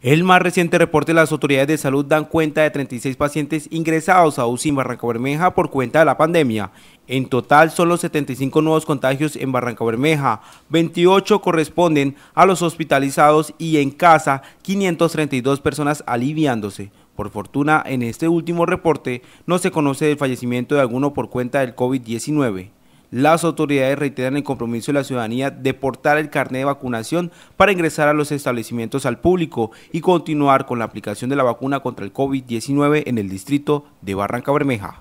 El más reciente reporte de las autoridades de salud dan cuenta de 36 pacientes ingresados a UCI en Barranca Bermeja por cuenta de la pandemia. En total son los 75 nuevos contagios en Barranca Bermeja, 28 corresponden a los hospitalizados y en casa 532 personas aliviándose. Por fortuna, en este último reporte no se conoce el fallecimiento de alguno por cuenta del COVID-19. Las autoridades reiteran el compromiso de la ciudadanía de portar el carnet de vacunación para ingresar a los establecimientos al público y continuar con la aplicación de la vacuna contra el COVID-19 en el distrito de Barranca Bermeja.